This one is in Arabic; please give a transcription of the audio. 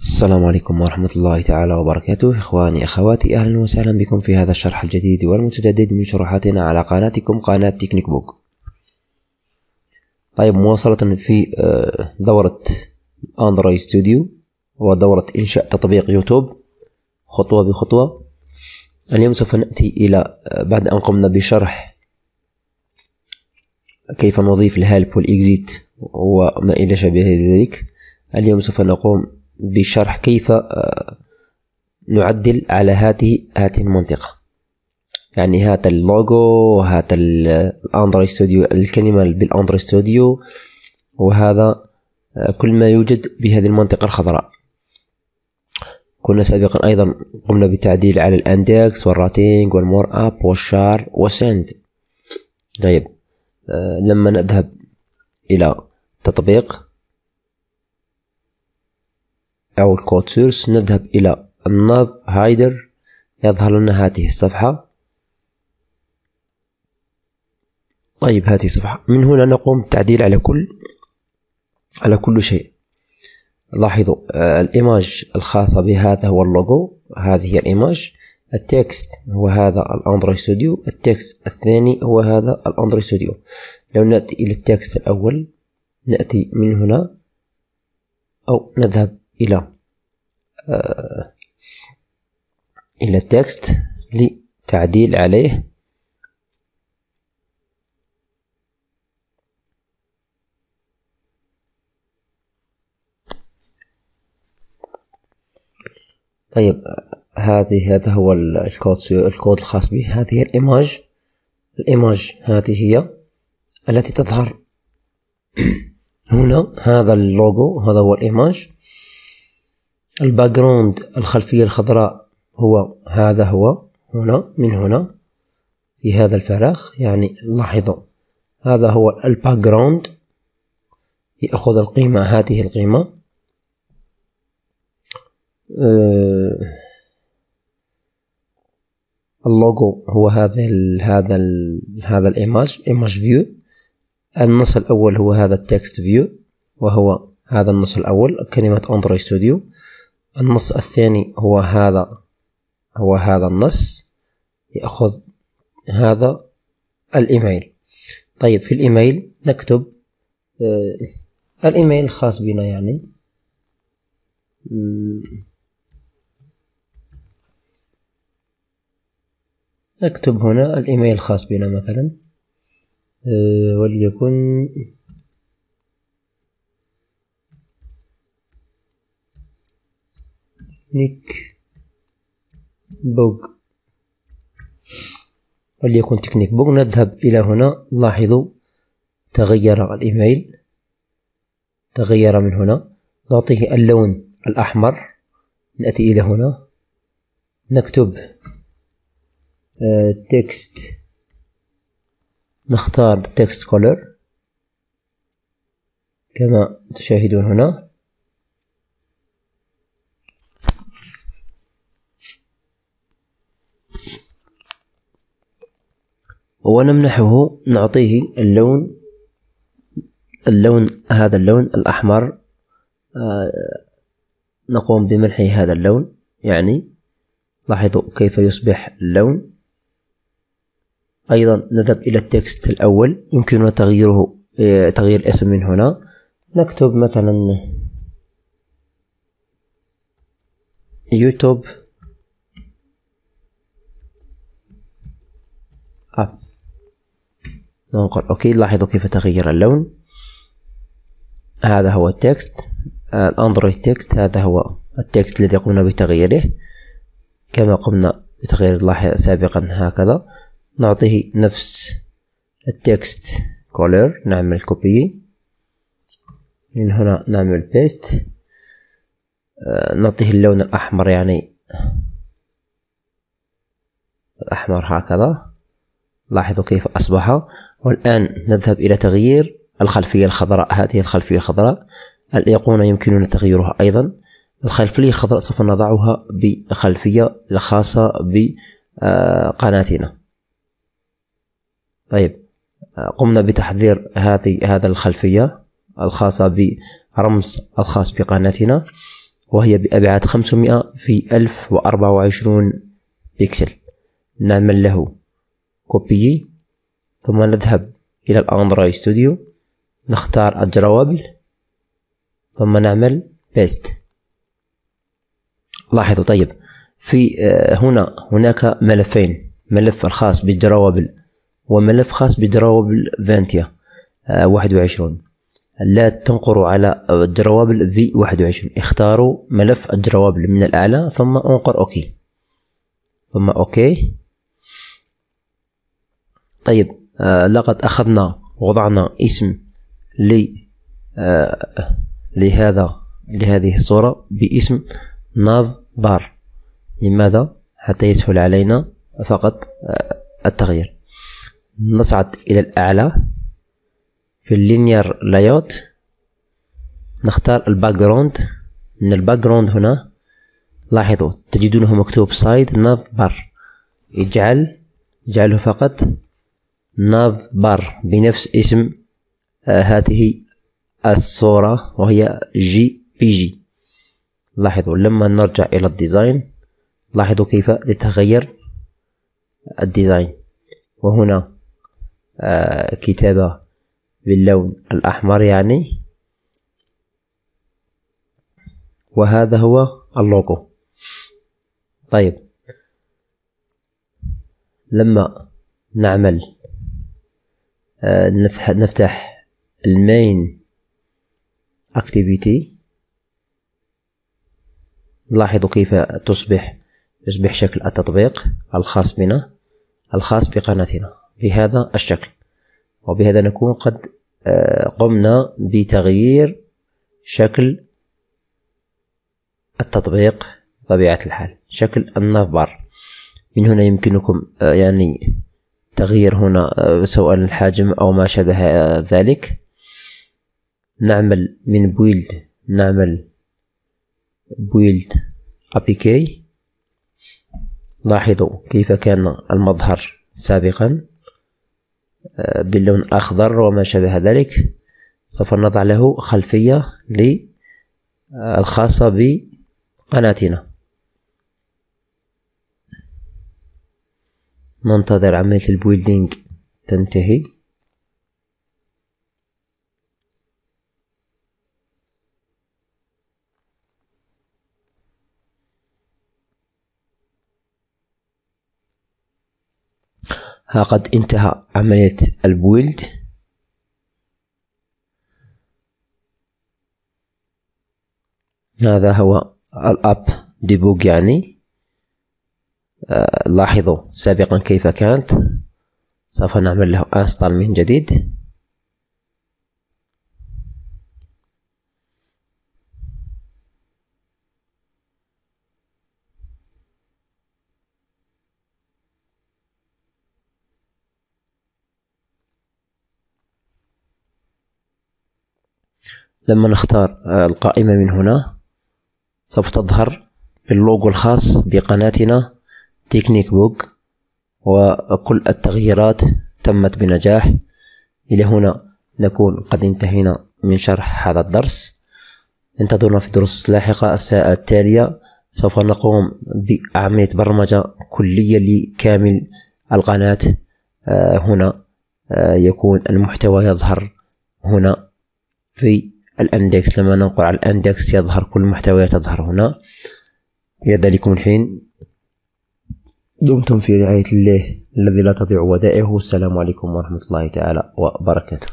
السلام عليكم ورحمة الله تعالى وبركاته. إخواني أخواتي أهلا وسهلا بكم في هذا الشرح الجديد والمتجدد من شروحاتنا على قناتكم قناة تكنيك بوك. طيب مواصلة في آه، دورة Android Studio ودورة إنشاء تطبيق يوتيوب. خطوة بخطوة. اليوم سوف نأتي إلى آه، بعد أن قمنا بشرح كيف نضيف ال help وال exit وما إلى شبه ذلك اليوم سوف نقوم بشرح كيف آه، نعدل على هذه هذه المنطقة. يعني هذا اللوجو وهذا ال Android Studio الكلمة بال Android Studio وهذا آه، كل ما يوجد بهذه المنطقة الخضراء. كنا سابقا أيضا قمنا بالتعديل على الأندكس والراتينج والمور أب والشار والسند. طيب آه، لما نذهب إلى تطبيق أو ال code source نذهب إلى ال nav header يظهر لنا هذه الصفحة. طيب هذه الصفحة من هنا نقوم بالتعديل على كل على كل شيء. لاحظوا آه ال image الخاصة بهذا هو اللوجو هذه هي ال image. ال text هو هذا ال Android Studio ال text الثاني هو هذا ال Android Studio. لو نأتي إلى ال text الأول نأتي من هنا أو نذهب إلى إلى ال text لتعديل عليه. طيب هذه هذا هو ال code ال code الخاص به. هذه ال image ال image هذه هي التي تظهر هنا. هذا اللوجو هذا هو ال image ال background الخلفية الخضراء هو هذا هو هنا من هنا في هذا الفراغ يعني لاحظوا هذا هو ال background يأخذ القيمة هذه القيمة. أه اللوجو هو هذا هذا ال هذا ال image image view النص الأول هو هذا ال text view وهو هذا النص الأول كلمة Android Studio النص الثاني هو هذا هو هذا النص يأخذ هذا الإيميل. طيب في الإيميل نكتب آه الإيميل الخاص بنا يعني. نكتب هنا الإيميل الخاص بنا مثلا آه وليكن تكنيك بوج وليكن تكنيك بوج نذهب إلى هنا. لاحظوا تغير الإيميل. تغير من هنا. نعطيه اللون الأحمر. نأتي إلى هنا. نكتب text نختار text color كما تشاهدون هنا. ونمنحه نعطيه اللون اللون هذا اللون الأحمر آه نقوم بمنح هذا اللون. يعني لاحظوا كيف يصبح اللون. أيضا نذهب إلى التكست الأول. يمكننا تغييره آه تغيير الاسم من هنا. نكتب مثلا يوتيوب ننقل. okay لاحظوا كيف تغير اللون. هذا هو ال text. ال Android text هذا هو ال text الذي قمنا بتغييره. كما قمنا بتغيير سابقا هكذا. نعطيه نفس ال text color نعمل copy من هنا نعمل paste نعطيه اللون الأحمر يعني الأحمر هكذا. لاحظوا كيف أصبح والآن نذهب إلى تغيير الخلفية الخضراء. هذه الخلفية الخضراء الأيقونة يمكننا تغييرها أيضا. الخلفية الخضراء سوف نضعها بخلفية الخاصة بقناتنا. طيب قمنا بتحضير هذه هذا الخلفية الخاصة برمز الخاص بقناتنا وهي بأبعاد 500 في 1024 بكسل. نعمل له. copy. ثم نذهب إلى ال Android Studio. نختار ال drawable ثم نعمل paste لاحظوا طيب. في آه، هنا هناك ملفين. ملف الخاص بال drawable وملف خاص ب drawable v twenty آه، واحد وعشرون. لا تنقروا على ال drawable في واحد وعشرين اختاروا ملف ال drawable من الأعلى ثم انقر okay. ثم okay. طيب آه لقد أخذنا وضعنا اسم ل آه لهذا لهذه الصورة باسم nav bar لماذا؟ حتى يسهل علينا فقط آه التغيير. نصعد إلى الأعلى في ال linear layout نختار ال background من ال background هنا لاحظوا تجدونه مكتوب side nav bar اجعل اجعله فقط nav bar بنفس اسم آه هذه الصورة وهي JPG. لاحظوا لما نرجع إلى ال design لاحظوا كيف يتغير ال design. وهنا آه كتابة باللون الأحمر يعني. وهذا هو اللوجو. طيب لما نعمل نفتح ال main activity لاحظوا كيف تصبح يصبح شكل التطبيق الخاص بنا الخاص بقناتنا. بهذا الشكل. وبهذا نكون قد آه، قمنا بتغيير شكل التطبيق طبيعة الحال. شكل النافبار من هنا يمكنكم آه، يعني تغيير هنا آه، سواء الحجم أو ما شابه ذلك. نعمل من build نعمل build APK. لاحظوا كيف كان المظهر سابقا آه، باللون الأخضر وما شابه ذلك. سوف نضع له خلفية الخاصة بقناتنا. ننتظر عملية ال building تنتهي. ها قد انتهى عملية ال build هذا هو ال app debug يعني. لاحظوا سابقا كيف كانت؟ سوف نعمل له انستال من جديد. لما نختار آه، القائمة من هنا سوف تظهر اللوجو الخاص بقناتنا تكنيك بوك وكل التغييرات تمت بنجاح. إلى هنا نكون. قد انتهينا من شرح هذا الدرس. انتظرونا في دروس لاحقة الساعة التالية. سوف نقوم بعملية برمجة كلية لكامل القناة. آه، هنا آه، يكون المحتوى يظهر هنا في الأندكس. لما ننقل على الأندكس يظهر كل المحتويات تظهر هنا. إلى ذلكم الحين. دمتم في رعاية الله الذي لا تضيع ودائعه. السلام عليكم ورحمة الله تعالى وبركاته.